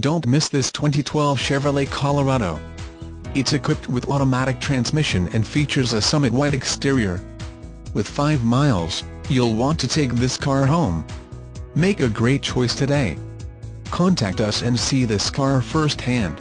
Don't miss this 2012 Chevrolet Colorado. It's equipped with automatic transmission and features a Summit White exterior. With 5 miles, you'll want to take this car home. Make a great choice today. Contact us and see this car firsthand.